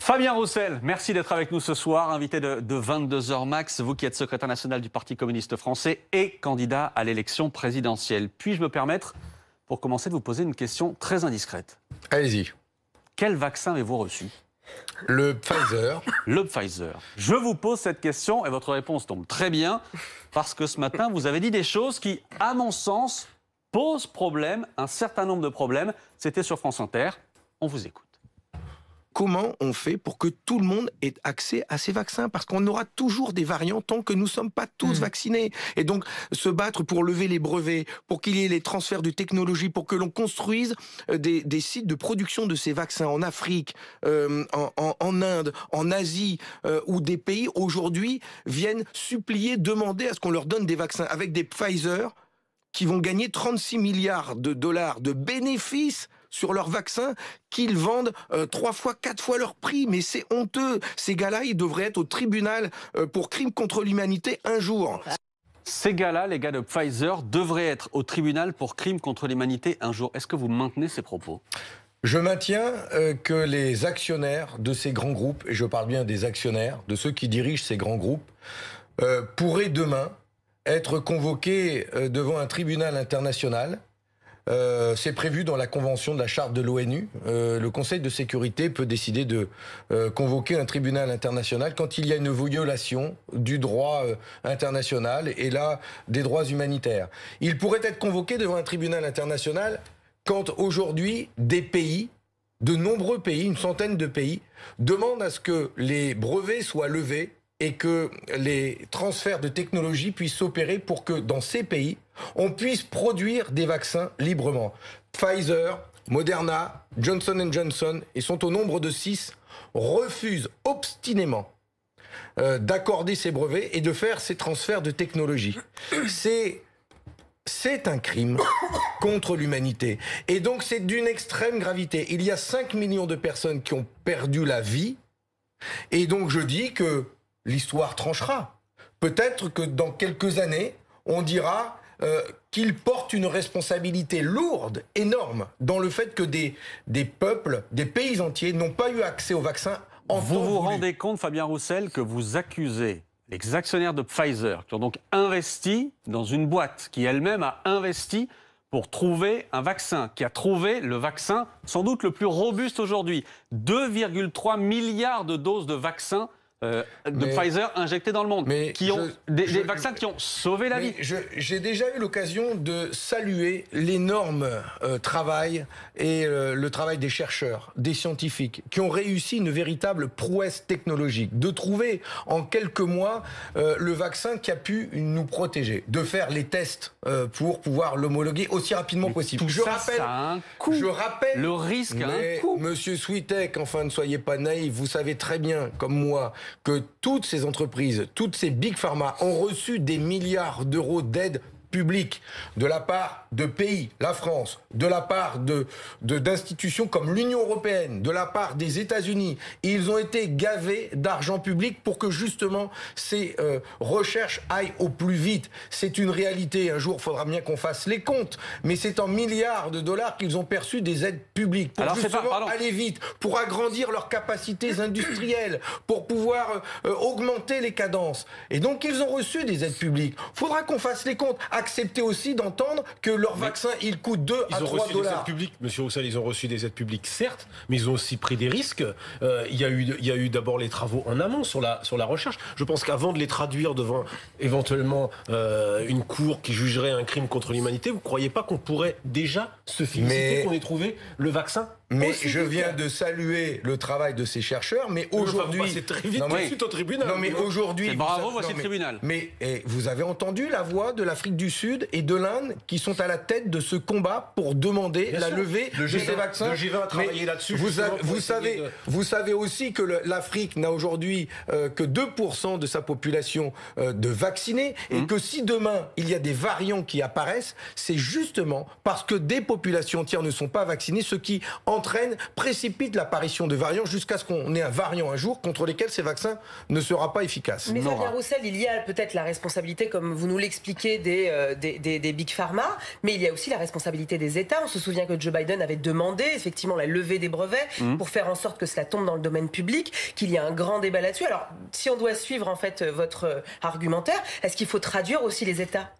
Fabien Roussel, merci d'être avec nous ce soir, invité de, 22h max, vous qui êtes secrétaire national du Parti communiste français et candidat à l'élection présidentielle. Puis-je me permettre, pour commencer, de vous poser une question très indiscrète? Allez-y. Quel vaccin avez-vous reçu? Le Pfizer. Le Pfizer. Je vous pose cette question et votre réponse tombe très bien parce que ce matin, vous avez dit des choses qui, à mon sens, posent problème, un certain nombre de problèmes. C'était sur France Inter. On vous écoute comment on fait pour que tout le monde ait accès à ces vaccins? Parce qu'on aura toujours des variants tant que nous ne sommes pas tous hmm. vaccinés. Et donc, se battre pour lever les brevets, pour qu'il y ait les transferts de technologie, pour que l'on construise euh, des, sites de production de ces vaccins en Afrique, euh, en, Inde, en Asie, euh, où des pays aujourd'hui viennent supplier, demander à ce qu'on leur donne des vaccins avec des Pfizer qui vont gagner 36 milliards de dollars de bénéfices sur leurs vaccins qu'ils vendent euh, trois fois, quatre fois leur prix. Mais c'est honteux. Ces gars-là, ils devraient être au tribunal euh, pour crime contre l'humanité un jour. Ces gars-là, les gars de Pfizer, devraient être au tribunal pour crime contre l'humanité un jour. Est-ce que vous maintenez ces propos? Je maintiens euh, que les actionnaires de ces grands groupes, et je parle bien des actionnaires, de ceux qui dirigent ces grands groupes, pourraient demain être convoqués devant un tribunal international euh, c'est prévu dans la convention de la charte de l'ONU. Euh, le Conseil de sécurité peut décider de euh, convoquer un tribunal international quand il y a une violation du droit international et là des droits humanitaires. Il pourrait être convoqué devant un tribunal international quand aujourd'hui des pays de nombreux pays, une centaine de pays, demandent à ce que les brevets soient levés et que les transferts de technologie puissent s'opérer pour que dans ces pays, on puisse produire des vaccins librement. Pfizer, Moderna, Johnson Johnson, ils sont au nombre de six, refusent obstinément euh, d'accorder ces brevets et de faire ces transferts de technologie. C'est c'est un crime contre l'humanité. Et donc c'est d'une extrême gravité. Il y a 5 millions de personnes qui ont perdu la vie. Et donc je dis que l'histoire tranchera. Peut-être que dans quelques années, on dira euh, qu'il porte une responsabilité lourde, énorme, dans le fait que des, des peuples, des pays entiers n'ont pas eu accès au vaccin en Vous vous rendez compte, Fabien Roussel, que vous accusez les actionnaires de Pfizer, qui ont donc investi dans une boîte qui elle-même a investi pour trouver un vaccin, qui a trouvé le vaccin sans doute le plus robuste aujourd'hui. 2,3 milliards de doses de vaccins euh, de Pfizer injectés dans le monde, mais qui ont des, vaccins qui ont sauvé la vie. J'ai déjà eu l'occasion de saluer l'énorme euh, travail et euh, le travail des chercheurs, des scientifiques, qui ont réussi une véritable prouesse technologique, de trouver en quelques mois le vaccin qui a pu nous protéger, de faire les tests pour pouvoir l'homologuer aussi rapidement possible. je rappelle, ça a un coût. Je rappelle, le risque a un coût. Monsieur Switek, enfin ne soyez pas naïf, vous savez très bien, comme moi, que toutes ces entreprises, toutes ces big pharma ont reçu des milliards d'euros d'aide publique de la part de pays, la France, de la part de d'institutions comme l'Union européenne, de la part des États-Unis, ils ont été gavés d'argent public pour que justement ces euh, recherches aillent au plus vite. C'est une réalité. Un jour, il faudra bien qu'on fasse les comptes, mais c'est en milliards de dollars qu'ils ont perçu des aides publiques pour justement aller vite, pour agrandir leurs capacités industrielles, pour pouvoir euh, augmenter les cadences. Et donc, ils ont reçu des aides publiques. Il faudra qu'on fasse les comptes accepter aussi d'entendre que leur vaccin, il coûte 2 à 3 dollars. Ils ont reçu des aides publiques, monsieur Roussel, ils ont reçu des aides publiques, certes, mais ils ont aussi pris des risques. Euh, il y a eu, il y a eu d'abord les travaux en amont sur la, sur la recherche. Je pense qu'avant de les traduire devant éventuellement euh, une cour qui jugerait un crime contre l'humanité, vous ne croyez pas qu'on pourrait déjà se féliciter qu'on ait trouvé le vaccin mais je viens de saluer le travail de ces chercheurs, mais aujourd'hui, c'est très vite au tribunal. Non, mais aujourd'hui, bravo, voici le tribunal. Mais et vous avez entendu la voix de l'Afrique du Sud et de l'Inde qui sont à la tête de ce combat pour demander la levée de ces vaccins. Le G20 a travaillé là-dessus. Vous, vous savez, vous savez aussi que l'Afrique n'a aujourd'hui euh, que 2% de sa population euh, de vaccinés et mmh. que si demain il y a des variants qui apparaissent, c'est justement parce que des populations entières ne sont pas vaccinées, ce qui en entraîne, précipite l'apparition de variants jusqu'à ce qu'on ait un variant un jour contre lesquels ces vaccins ne sera pas efficace. Mais Fabien Roussel, il y a peut-être la responsabilité, comme vous nous l'expliquez, des, euh, des, des, big pharma, mais il y a aussi la responsabilité des États. On se souvient que Joe Biden avait demandé effectivement la levée des brevets mmh. pour faire en sorte que cela tombe dans le domaine public, qu'il y a un grand débat là-dessus. Alors, si on doit suivre en fait votre euh, argumentaire, est-ce qu'il faut traduire aussi les États?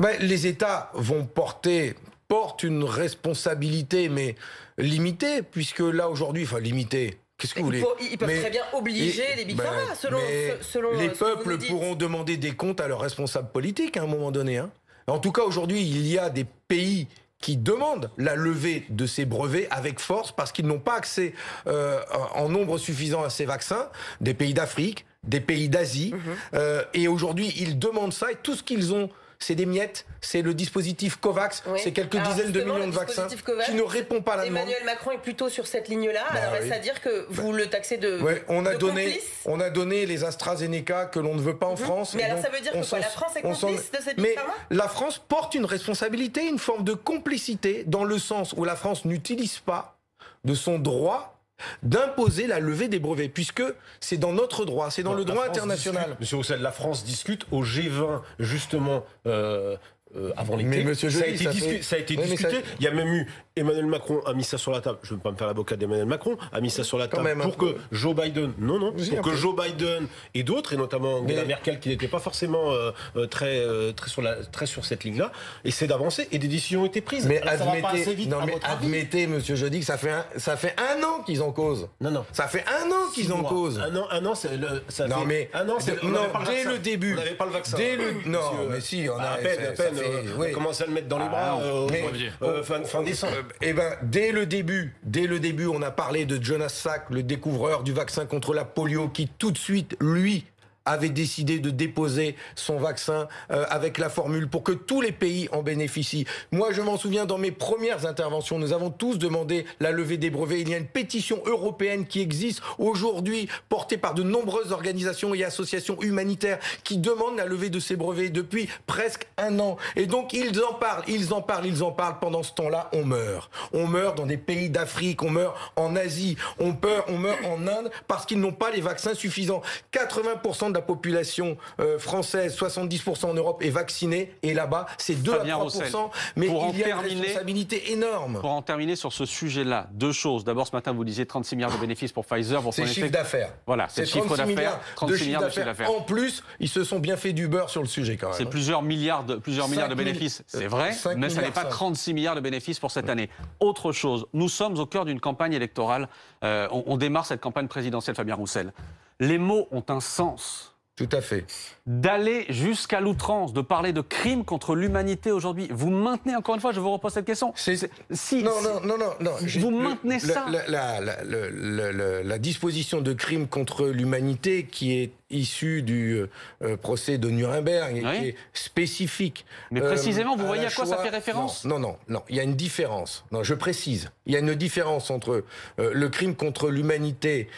Ben, Les États vont porter portent une responsabilité, mais limitée, puisque là aujourd'hui, enfin limitée, Qu'est-ce que vous voulez Ils peuvent très bien obliger les big pharma, ben, selon, selon, Les peuples pourront demander des comptes à leurs responsables politiques à un moment donné. Hein. En tout cas, aujourd'hui, il y a des pays qui demandent la levée de ces brevets avec force parce qu'ils n'ont pas accès euh, en nombre suffisant à ces vaccins, des pays d'Afrique, des pays d'Asie. Mhm. Euh, et aujourd'hui, ils demandent ça et tout ce qu'ils ont c'est des miettes, c'est le dispositif COVAX, c'est quelques dizaines de millions de vaccins qui ne répond pas à la demande. Emmanuel Macron est plutôt sur cette ligne-là. Bah alors est-ce à dire que vous bah. le taxez de, on a donné, On a donné les AstraZeneca que l'on ne veut pas en mhm. France. Mais alors ça veut dire que la France est complice de cette Mais la France porte une responsabilité, une forme de complicité dans le sens où la France n'utilise pas de son droit d'imposer la levée des brevets, puisque c'est dans notre droit, c'est dans le droit international. Monsieur Roussel, la France discute au G20 justement euh, euh, avant l'été. Mais Monsieur ça, a été ça, a été discuté. Il y a même eu Emmanuel Macron a mis ça sur la table. Je ne veux pas me faire l'avocat d'Emmanuel Macron. A mis ça sur la table pour que Joe Biden, non non, pour que Joe Biden et d'autres et notamment Angela Merkel qui n'était pas forcément euh, euh, très très sur la très sur cette ligne-là, essaient d'avancer et des décisions ont été prises. Mais admettez, non, mais admettez, Monsieur Jeudi, que ça fait un, ça fait un an qu'ils en causent. Non non. Ça fait un an qu'ils en causent. Un an, un an, c'est le, ça non, fait mais un an, non, dès le début. On n'avait pas le vaccin. Dès le, non, mais si, on a à peine, à peine. On commence à le mettre dans les ah, bras euh, fin, fin décembre. Eh ben, dès le début, dès le début, on a parlé de Jonas Salk, le découvreur du vaccin contre la polio, qui tout de suite, lui, avait décidé de déposer son vaccin euh, avec la formule pour que tous les pays en bénéficient. Moi, je m'en souviens dans mes premières interventions, nous avons tous demandé la levée des brevets. Il y a une pétition européenne qui existe aujourd'hui, portée par de nombreuses organisations et associations humanitaires qui demandent la levée de ces brevets depuis presque un an. Et donc, ils en parlent, ils en parlent, ils en parlent. Pendant ce temps-là, on meurt. On meurt dans des pays d'Afrique, on meurt en Asie, on meurt, on meurt en Inde parce qu'ils n'ont pas les vaccins suffisants. 80% de la population euh, française, 70% en Europe est vaccinée, et là-bas, c'est 2 à 3%. mais il y a une responsabilité énorme. Pour en terminer sur ce sujet-là, deux choses. D'abord, ce matin, vous disiez 36 milliards de bénéfices pour Pfizer. C'est le chiffre d'affaires. Voilà, c'est chiffre d'affaires. 36 milliards de chiffre d'affaires. En plus, ils se sont bien fait du beurre sur le sujet quand même. C'est hein. plusieurs milliards de, plusieurs milliards de bénéfices, c'est vrai, mais ce n'est pas 36 milliards de bénéfices pour cette année. Autre chose, nous sommes au cœur d'une campagne électorale. Euh, on, on démarre cette campagne présidentielle, Fabien Roussel. Les mots ont un sens. Tout à fait. D'aller jusqu'à l'outrance, de parler de crimes contre l'humanité aujourd'hui. Vous maintenez, encore une fois, je vous repose cette question. Si, non, non, non, non, non. Vous maintenez ça la, la, la, disposition de crimes contre l'humanité qui est issue du euh, procès de Nuremberg et qui est spécifique. Mais précisément, vous euh, voyez à, quoi ça fait référence non, non, non, Il y a une différence. Non, je précise. Il y a une différence entre euh, le crime contre l'humanité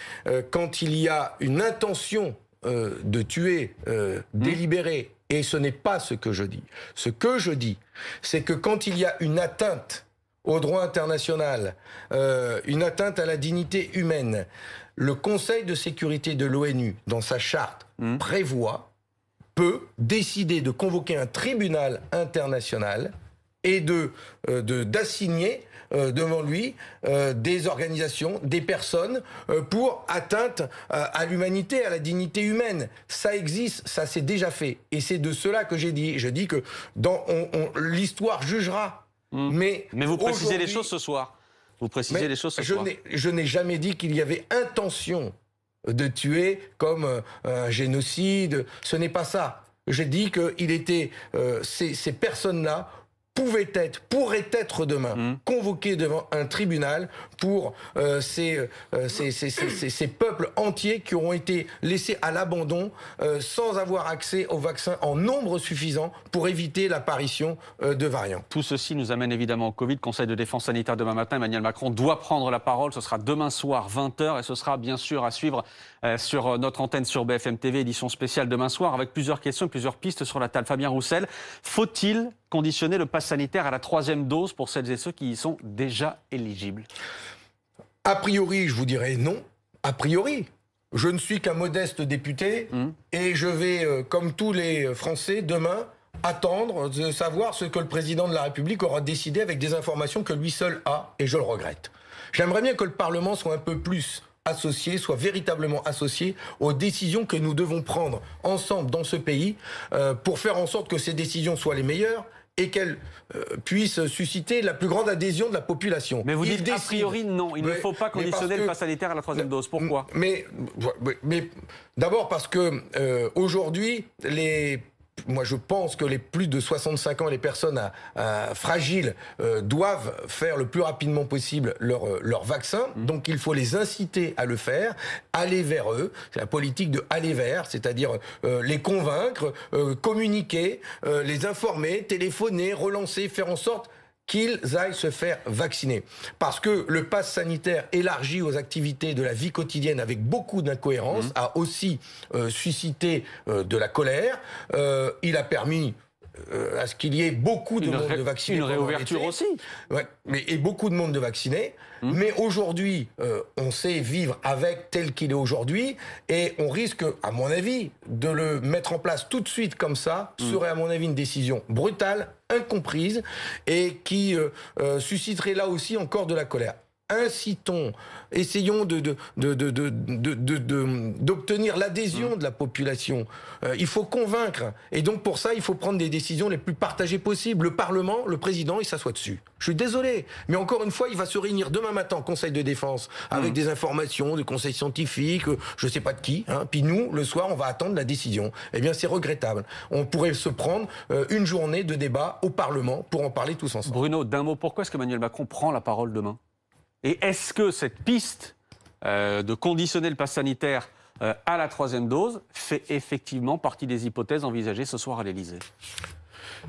quand il y a une intention euh, de tuer euh, mmh. délibéré, et ce n'est pas ce que je dis. Ce que je dis, c'est que quand il y a une atteinte au droit international, euh, une atteinte à la dignité humaine, le Conseil de sécurité de l'ONU, dans sa charte, mmh. prévoit, peut décider de convoquer un tribunal international et de d'assigner euh, devant lui euh, des organisations, des personnes euh, pour atteinte à l'humanité, à la dignité humaine. Ça existe, ça s'est déjà fait. Et c'est de cela que j'ai dit. Je dis que dans l'histoire jugera. Hmm. Mais, mais vous précisez les choses ce soir. Vous précisez les choses ce je soir. Je n'ai jamais dit qu'il y avait intention de tuer comme un génocide. Ce n'est pas ça. J'ai dit qu'il était ces, ces personnes-là pouvait être, pourrait être demain mmh. convoqué devant un tribunal pour euh, euh, ces, ces, peuples entiers qui auront été laissés à l'abandon euh, sans avoir accès aux vaccins en nombre suffisant pour éviter l'apparition de variants. Tout ceci nous amène évidemment au Covid. Conseil de défense sanitaire demain matin. Emmanuel Macron doit prendre la parole. Ce sera demain soir, 20h, et ce sera bien sûr à suivre sur notre antenne sur BFM TV, édition spéciale demain soir, avec plusieurs questions, plusieurs pistes sur la table. Fabien Roussel, faut-il conditionner le pass sanitaire à la troisième dose pour celles et ceux qui y sont déjà éligibles A priori, je vous dirais non. A priori, je ne suis qu'un modeste député Mmh. et je vais, euh, comme tous les Français, demain attendre de savoir ce que le président de la République aura décidé avec des informations que lui seul a, et je le regrette. J'aimerais bien que le Parlement soit un peu plus associé, soit véritablement associé aux décisions que nous devons prendre ensemble dans ce pays euh, pour faire en sorte que ces décisions soient les meilleures et qu'elles euh, puissent susciter la plus grande adhésion de la population. Mais vous Il dites a priori non, il ne faut pas conditionner le pass sanitaire à la troisième dose. Pourquoi? mais, mais, mais d'abord parce que euh, aujourd'hui, les moi, je pense que les plus de 65 ans, les personnes à- à fragiles, euh, doivent faire le plus rapidement possible leur, euh, leur vaccin. Donc, il faut les inciter à le faire, aller vers eux. C'est la politique de aller vers, c'est-à-dire euh, les convaincre, euh, communiquer, euh, les informer, téléphoner, relancer, faire en sorte qu'ils aillent se faire vacciner. Parce que le pass sanitaire élargi aux activités de la vie quotidienne avec beaucoup d'incohérences Mmh. a aussi euh, suscité euh, de la colère. Euh, il a permis euh, à ce qu'il y ait beaucoup de Une, monde de vaccinés. une réouverture aussi. Ouais, mais, et beaucoup de monde de vaccinés. Mmh. Mais aujourd'hui, euh, on sait vivre avec tel qu'il est aujourd'hui, et on risque, à mon avis, de le mettre en place tout de suite comme ça, Mmh. serait à mon avis une décision brutale, incomprise, et qui euh, susciterait là aussi encore de la colère. Incitons, essayons de, d'obtenir l'adhésion de la population. Euh, il faut convaincre. Et donc pour ça, il faut prendre des décisions les plus partagées possibles. Le Parlement, le président, il s'assoit dessus. Je suis désolé. Mais encore une fois, il va se réunir demain matin au Conseil de défense avec des informations, des conseils scientifiques, euh, je sais pas de qui. Hein. Puis nous, le soir, on va attendre la décision. Eh bien, c'est regrettable. On pourrait se prendre euh, une journée de débat au Parlement pour en parler tous ensemble. Bruno, d'un mot, pourquoi est-ce qu'Emmanuel Macron prend la parole demain? Et est-ce que cette piste euh, de conditionner le pass sanitaire euh, à la troisième dose fait effectivement partie des hypothèses envisagées ce soir à l'Élysée?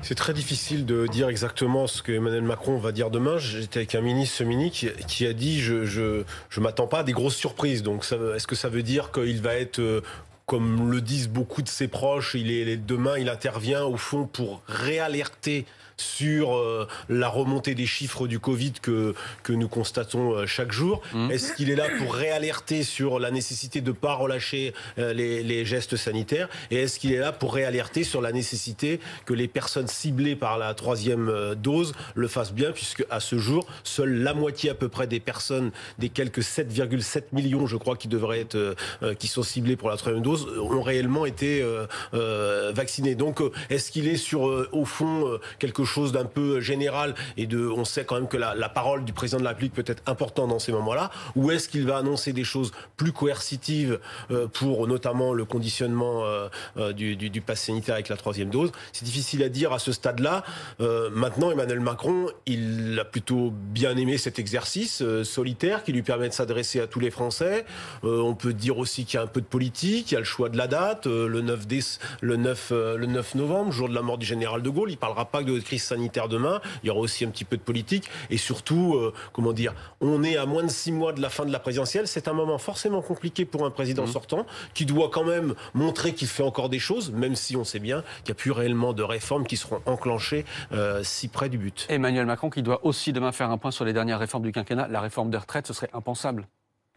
C'est très difficile de dire exactement ce que Emmanuel Macron va dire demain. J'étais avec un ministre, ce mini, qui, a dit je je je m'attends pas à des grosses surprises. Donc est-ce que ça veut dire qu'il va être euh, comme le disent beaucoup de ses proches, il est demain, il intervient au fond pour réalerter sur euh, la remontée des chiffres du Covid que, que nous constatons euh, chaque jour. Est-ce qu'il est là pour réalerter sur la nécessité de ne pas relâcher euh, les, les gestes sanitaires? Et est-ce qu'il est là pour réalerter sur la nécessité que les personnes ciblées par la troisième dose le fassent bien, puisque à ce jour, seule la moitié à peu près des personnes, des quelques 7,7 millions, je crois, qui devraient être, euh, qui sont ciblées pour la troisième dose, ont réellement été euh, vaccinées. Donc, est-ce qu'il est sur, au fond, quelque chose d'un peu général et de, on sait quand même que la, parole du président de la République peut être importante dans ces moments-là, ou est-ce qu'il va annoncer des choses plus coercitives euh, pour notamment le conditionnement euh, euh, du, du, pass sanitaire avec la troisième dose? C'est difficile à dire à ce stade-là. Maintenant, Emmanuel Macron, il a plutôt bien aimé cet exercice solitaire qui lui permet de s'adresser à tous les Français. On peut dire aussi qu'il y a un peu de politique, il y a le choix de la date, le 9 déce- le 9 euh, le 9 novembre, jour de la mort du général de Gaulle. Il parlera pas que de crise sanitaire demain. Il y aura aussi un petit peu de politique et surtout, euh, comment dire, on est à moins de six mois de la fin de la présidentielle. C'est un moment forcément compliqué pour un président sortant qui doit quand même montrer qu'il fait encore des choses, même si on sait bien qu'il n'y a plus réellement de réformes qui seront enclenchées euh, si près du but. Emmanuel Macron qui doit aussi demain faire un point sur les dernières réformes du quinquennat. La réforme des retraites, ce serait impensable.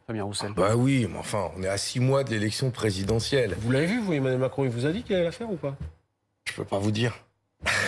Fabien Roussel. Bah oui, mais enfin, on est à six mois de l'élection présidentielle. Vous l'avez vu, vous, Emmanuel Macron, il vous a dit qu'il allait la faire ou pas? Je peux pas vous dire.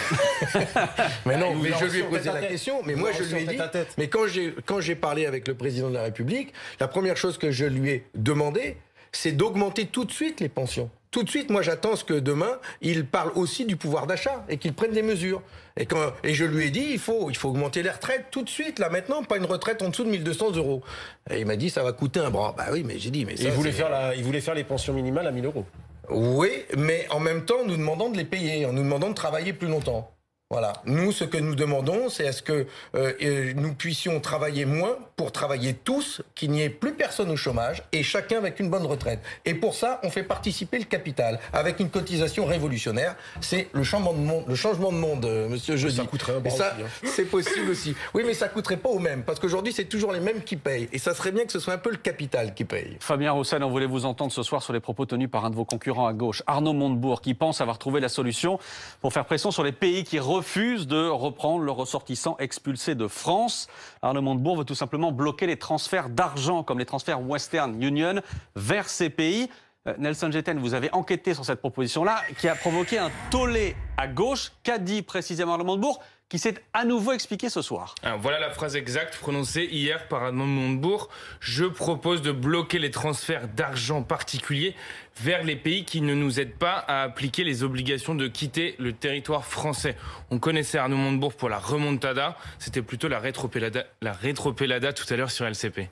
mais non, mais je lui ai posé la question. Mais moi, je lui ai dit. Mais quand j'ai quand j'ai parlé avec le président de la République, la première chose que je lui ai demandé, c'est d'augmenter tout de suite les pensions. Tout de suite, moi, j'attends ce que demain, il parle aussi du pouvoir d'achat et qu'il prenne des mesures. Et, quand, et je lui ai dit, il faut, il faut augmenter les retraites tout de suite, là maintenant, pas une retraite en dessous de 1200 euros. Et il m'a dit, ça va coûter un bras. Bah oui, mais j'ai dit, mais ça, il voulait, faire la, il voulait faire les pensions minimales à 1000 euros. Oui, mais en même temps, nous demandons de les payer, en nous demandant de travailler plus longtemps. Voilà. Nous, ce que nous demandons, c'est est-ce que euh, nous puissions travailler moins pour travailler tous, qu'il n'y ait plus personne au chômage et chacun avec une bonne retraite. Et pour ça, on fait participer le capital avec une cotisation révolutionnaire. C'est le changement de monde, le changement de monde, euh, Monsieur Jeudi. Ça coûterait un Et bras ça, aussi, hein. c'est possible aussi. Oui, mais ça coûterait pas aux mêmes, parce qu'aujourd'hui, c'est toujours les mêmes qui payent. Et ça serait bien que ce soit un peu le capital qui paye. Fabien Roussel, on voulait vous entendre ce soir sur les propos tenus par un de vos concurrents à gauche, Arnaud Montebourg, qui pense avoir trouvé la solution pour faire pression sur les pays qui refuse de reprendre le ressortissant expulsé de France. Arnaud Montebourg veut tout simplement bloquer les transferts d'argent, comme les transferts Western Union, vers ces pays. Euh, Nelson Jetten, vous avez enquêté sur cette proposition-là, qui a provoqué un tollé à gauche. Qu'a dit précisément Arnaud Montebourg? Qui s'est à nouveau expliqué ce soir. voilà la phrase exacte prononcée hier par Arnaud Montebourg. Je propose de bloquer les transferts d'argent particuliers vers les pays qui ne nous aident pas à appliquer les obligations de quitter le territoire français. On connaissait Arnaud Montebourg pour la remontada. C'était plutôt la rétropélada, la rétropélada tout à l'heure sur LCP.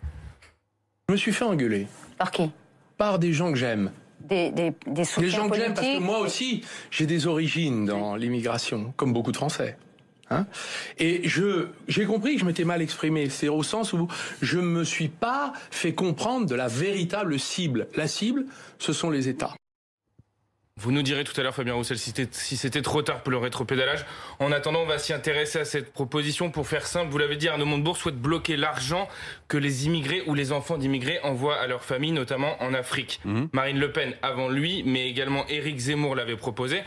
Je me suis fait engueuler. Par qui? Par des gens que j'aime. Des, des, des gens que j'aime parce que moi aussi, j'ai des origines dans l'immigration, comme beaucoup de Français. Hein et je, j'ai compris que je m'étais mal exprimé. C'est au sens où je ne me suis pas fait comprendre de la véritable cible. La cible, ce sont les États. Vous nous direz tout à l'heure, Fabien Roussel, si c'était trop tard pour le rétropédalage. En attendant, on va s'y intéresser à cette proposition. Pour faire simple, vous l'avez dit, Arnaud Montebourg souhaite bloquer l'argent que les immigrés ou les enfants d'immigrés envoient à leur famille, notamment en Afrique. Mhm. Marine Le Pen avant lui, mais également Éric Zemmour l'avait proposé.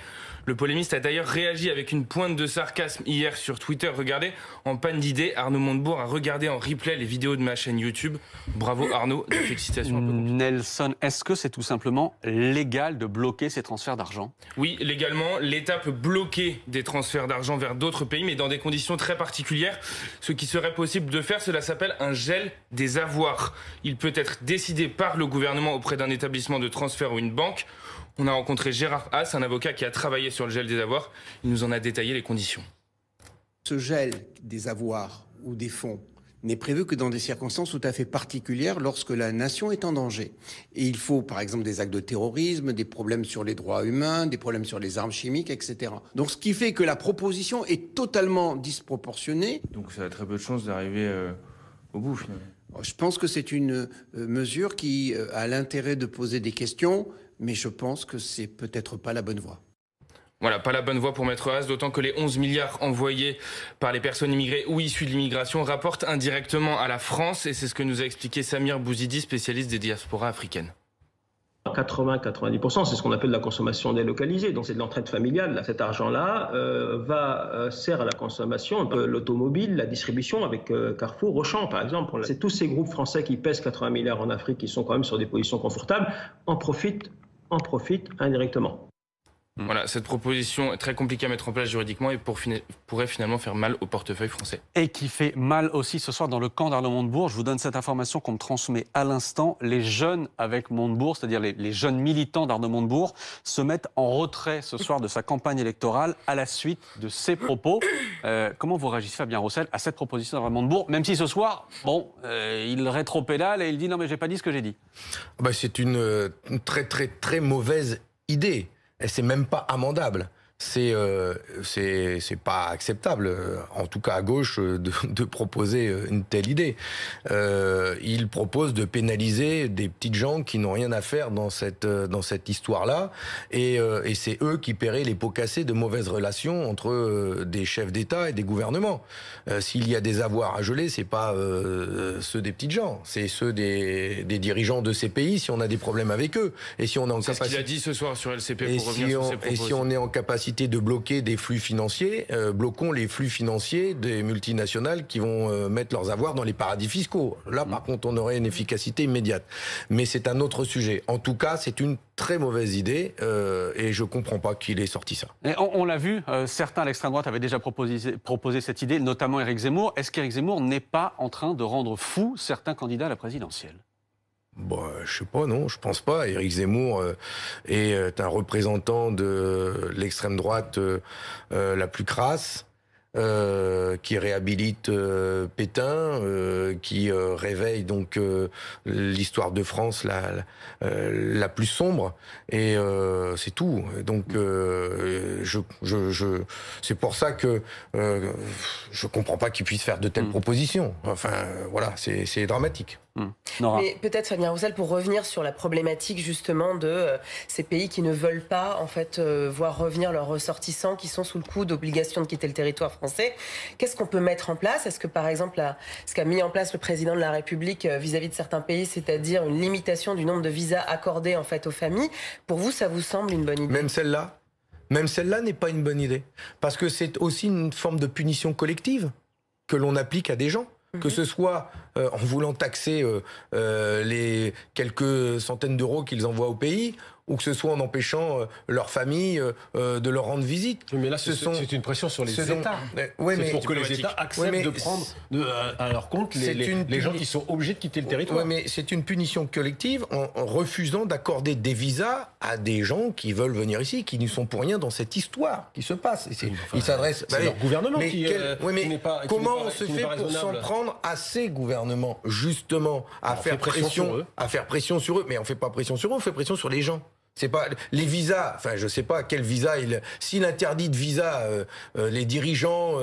Le polémiste a d'ailleurs réagi avec une pointe de sarcasme hier sur Twitter. Regardez, en panne d'idées, Arnaud Montebourg a regardé en replay les vidéos de ma chaîne YouTube. Bravo Arnaud, félicitations. Nelson, est-ce que c'est tout simplement légal de bloquer ces transferts d'argent? Oui, légalement, l'État peut bloquer des transferts d'argent vers d'autres pays, mais dans des conditions très particulières. Ce qui serait possible de faire, cela s'appelle un gel des avoirs. Il peut être décidé par le gouvernement auprès d'un établissement de transfert ou une banque. On a rencontré Gérard Haas, un avocat qui a travaillé sur le gel des avoirs. Il nous en a détaillé les conditions. Ce gel des avoirs ou des fonds n'est prévu que dans des circonstances tout à fait particulières lorsque la nation est en danger. Et il faut, par exemple, des actes de terrorisme, des problèmes sur les droits humains, des problèmes sur les armes chimiques, etc. Donc ce qui fait que la proposition est totalement disproportionnée. Donc ça a très peu de chances d'arriver euh, au bout, finalement. Je pense que c'est une euh, mesure qui euh, a l'intérêt de poser des questions mais je pense que c'est peut-être pas la bonne voie. Voilà, pas la bonne voie pour Maître Haas, d'autant que les 11 milliards envoyés par les personnes immigrées ou issues de l'immigration rapportent indirectement à la France, et c'est ce que nous a expliqué Samir Bouzidi, spécialiste des diasporas africaines. 80-90%, c'est ce qu'on appelle la consommation délocalisée. Donc c'est de l'entraide familiale. Cet argent-là euh, va euh, sert à la consommation, l'automobile, la distribution avec euh, Carrefour, Auchan par exemple. C'est tous ces groupes français qui pèsent 80 milliards en Afrique, qui sont quand même sur des positions confortables, en profitent, en profitent indirectement. Mm. Voilà, cette proposition est très compliquée à mettre en place juridiquement et pourrait finalement faire mal au portefeuille français. Et qui fait mal aussi ce soir dans le camp d'Arnaud Montebourg. Je vous donne cette information qu'on me transmet à l'instant. Les jeunes avec Montebourg, c'est-à-dire les, jeunes militants d'Arnaud Montebourg, se mettent en retrait ce soir de sa campagne électorale à la suite de ses propos. Euh, comment vous réagissez, Fabien Roussel, à cette proposition d'Arnaud Montebourg? Même si ce soir, bon, euh, il rétropédale et il dit non mais j'ai pas dit ce que j'ai dit. Bah, c'est une, une très très très mauvaise idée et c'est même pas amendable c'est euh, c'est pas acceptable, euh, en tout cas à gauche, euh, de, de proposer euh, une telle idée. Euh, il propose de pénaliser des petites gens qui n'ont rien à faire dans cette dans cette histoire-là, et, et c'est eux qui paieraient les pots cassés de mauvaises relations entre des chefs d'État et des gouvernements. S'il y a des avoirs à geler, c'est pas ceux des petites gens, c'est ceux des, des, dirigeants de ces pays. Si on a des problèmes avec eux, et si on est en capacité, ce qu'il a dit ce soir sur LCP pour et revenir si on, sur Et si on est en capacité de bloquer des flux financiers, euh, bloquons les flux financiers des multinationales qui vont euh, mettre leurs avoirs dans les paradis fiscaux. Là, par mm. contre, on aurait une efficacité immédiate. Mais c'est un autre sujet. En tout cas, c'est une très mauvaise idée euh, et je comprends pas qu'il ait sorti ça. on, l'a vu, certains à l'extrême droite avaient déjà proposé, proposé cette idée, notamment Éric Zemmour. Est-ce qu'Éric Zemmour n'est pas en train de rendre fou certains candidats à la présidentielle? Bon, bah, je sais pas, non, je pense pas. Éric Zemmour euh, est euh, un représentant de l'extrême droite euh, la plus crasse. Euh, qui réhabilite euh, Pétain, euh, qui réveille donc l'histoire de France la, la, plus sombre, et c'est tout. Donc je, je, je c'est pour ça que je comprends pas qu'il puisse faire de telles mm. propositions. Enfin voilà, c'est dramatique. Mm. Mais peut-être Fabien Roussel pour revenir sur la problématique justement de ces pays qui ne veulent pas en fait voir revenir leurs ressortissants qui sont sous le coup d'obligation de quitter le territoire français Qu'est-ce qu'on peut mettre en place? Est-ce que, par exemple, ce qu'a mis en place le président de la République euh, vis-à-vis de certains pays, c'est-à-dire une limitation du nombre de visas accordés en fait aux familles, pour vous, ça vous semble une bonne idée? Même celle-là même celle-là n'est pas une bonne idée. Parce que c'est aussi une forme de punition collective que l'on applique à des gens. Que ce soit euh, en voulant taxer euh, euh, les quelques centaines d'euros qu'ils envoient au pays, ou que ce soit en empêchant euh, leur famille euh, euh, de leur rendre visite. Oui, Mais là, c'est Ce une pression sur les ce États. C'est pour que les. États acceptent de prendre de- à, à leur compte les, les- une les gens qui sont obligés de quitter le territoire. Ouais, mais c'est une punition collective en, en refusant d'accorder des visas à des gens qui veulent venir ici, qui n'y sont pour rien dans cette histoire qui se passe. Enfin, ils s'adressent. c'est bah leur oui. gouvernement Mais qui, quel- euh, ouais, mais pas- comment on se fait pour s'en prendre à ces gouvernements justement à faire pression pression, sur eux. à faire pression sur eux Mais on fait pas pression sur eux, on fait pression sur les gens. C'est pas les visas. Enfin, je sais pas quel visa il. S'il interdit de visa euh, euh, les dirigeants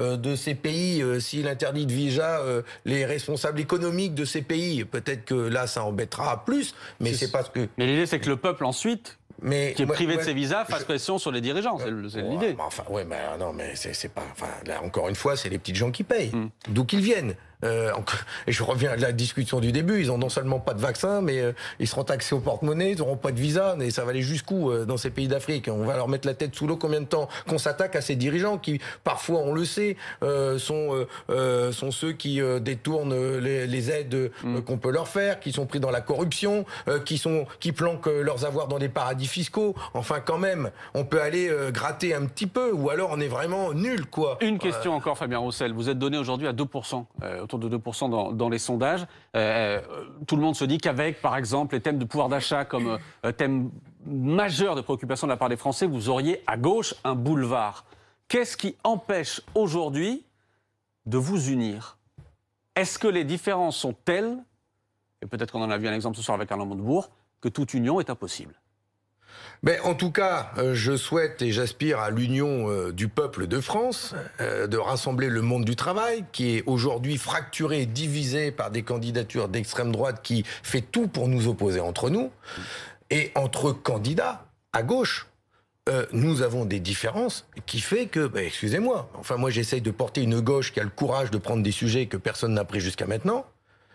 euh, de ces pays, euh, s'il interdit de visa euh, les responsables économiques de ces pays, peut-être que là, ça embêtera plus. Mais c'est parce que. Mais l'idée, c'est que le peuple, ensuite, Mais qui est privé de ses visas, fasse je- pression sur les dirigeants. C'est l'idée. mais Enfin, ouais, mais non, mais c'est c'est pas. Enfin, là, encore une fois, c'est les petites gens qui payent. Mm. D'où qu'ils viennent. Euh, et je reviens à la discussion du début. Ils ont non seulement pas de vaccin, mais euh, ils seront taxés au porte-monnaie. Ils n'auront pas de visa. Et ça va aller jusqu'où euh, dans ces pays d'Afrique? On va leur mettre la tête sous l'eau combien de temps Qu'on s'attaque à ces dirigeants qui, parfois, on le sait, sont sont ceux qui détournent les, les aides Mm. qu'on peut leur faire, qui sont pris dans la corruption, qui sont qui planquent leurs avoirs dans des paradis fiscaux. Enfin, quand même, on peut aller gratter un petit peu, ou alors on est vraiment nul, quoi. Une question encore, Fabien Roussel. Vous êtes donné aujourd'hui à 2%, euh, de 2% dans, dans les sondages. Euh, euh, tout le monde se dit qu'avec, par exemple, les thèmes de pouvoir d'achat comme euh, thème majeur de préoccupation de la part des Français, vous auriez à gauche un boulevard. Qu'est-ce qui empêche aujourd'hui de vous unir? Est-ce que les différences sont telles, et peut-être qu'on en a vu un exemple ce soir avec Alain Montebourg, que toute union est impossible? Mais en tout cas, euh, je souhaite et j'aspire à l'union euh, du peuple de France, euh, de rassembler le monde du travail, qui est aujourd'hui fracturé, divisé par des candidatures d'extrême droite qui fait tout pour nous opposer entre nous, et entre candidats à gauche. nous avons des différences qui fait que, bah, excusez-moi, enfin moi j'essaye de porter une gauche qui a le courage de prendre des sujets que personne n'a pris jusqu'à maintenant.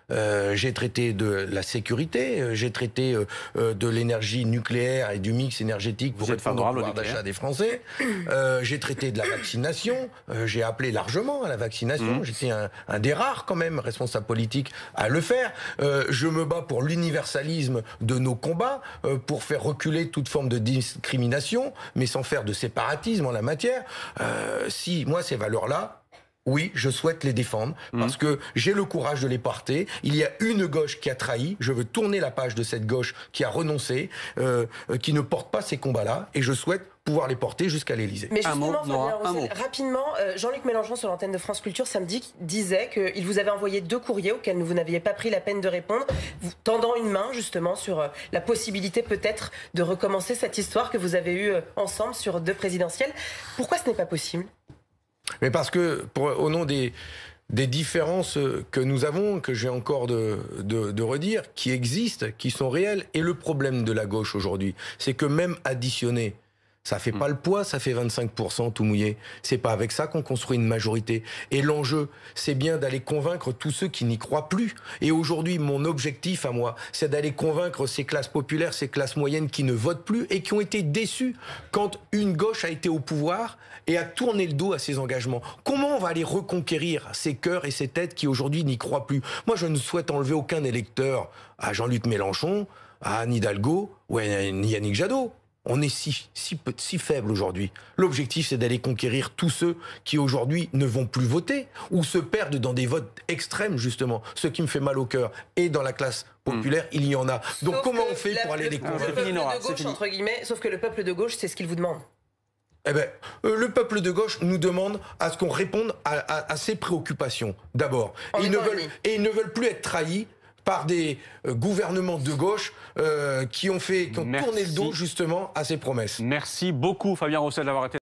Euh, j'ai traité de la sécurité, euh, j'ai traité euh, euh, de l'énergie nucléaire et du mix énergétique pour Vous êtes répondre au pouvoir d'achat des Français. Euh, j'ai traité de la vaccination, euh, j'ai appelé largement à la vaccination. Mhm. J'étais un, un des rares quand même responsables politiques à le faire. Euh, je me bats pour l'universalisme de nos combats, euh, pour faire reculer toute forme de discrimination, mais sans faire de séparatisme en la matière. Euh, si moi ces valeurs-là, oui, je souhaite les défendre parce que j'ai le courage de les porter. Il y a une gauche qui a trahi. Je veux tourner la page de cette gauche qui a renoncé, euh, euh, qui ne porte pas ces combats-là, et je souhaite pouvoir les porter jusqu'à l'Élysée. Mais Un mot, justement, Fabien Nora, un Roussel, mot. rapidement, euh, Jean-Luc Mélenchon sur l'antenne de France Culture samedi disait qu'il vous avait envoyé deux courriers auxquels vous n'aviez pas pris la peine de répondre, vous tendant une main justement sur euh, la possibilité peut-être de recommencer cette histoire que vous avez eue euh, ensemble sur deux présidentielles. Pourquoi ce n'est pas possible? Mais parce que, au nom des, des différences que nous avons, que j'ai encore de, de, de redire, qui existent, qui sont réelles, et le problème de la gauche aujourd'hui, c'est que même additionné, ça fait pas le poids, ça fait 25% tout mouillé. C'est pas avec ça qu'on construit une majorité. Et l'enjeu, c'est bien d'aller convaincre tous ceux qui n'y croient plus. Et aujourd'hui, mon objectif à moi, c'est d'aller convaincre ces classes populaires, ces classes moyennes qui ne votent plus et qui ont été déçues quand une gauche a été au pouvoir et a tourné le dos à ses engagements. Comment on va aller reconquérir ces cœurs et ces têtes qui aujourd'hui n'y croient plus? Moi, je ne souhaite enlever aucun électeur à Jean-Luc Mélenchon, à Anne Hidalgo ou à Yannick Jadot. On est si, si, peu- si faible aujourd'hui. L'objectif, c'est d'aller conquérir tous ceux qui aujourd'hui ne vont plus voter ou se perdent dans des votes extrêmes, justement. Ce qui me fait mal au cœur. Et dans la classe populaire, il y en a. Donc Sauf comment on fait la- pour aller le- les Le convaincre peuple de gauche, entre guillemets, sauf que le peuple de gauche, c'est ce qu'il vous demande. Eh ben, euh, le peuple de gauche nous demande à ce qu'on réponde à, à- à ses préoccupations, d'abord. Et ils ne veulent unis. et ils ne veuleux plus être trahis par des euh, gouvernements de gauche euh, qui ont fait, qui ont Merci. tourné le dos justement à ces promesses. Merci beaucoup, Fabien Roussel, d'avoir été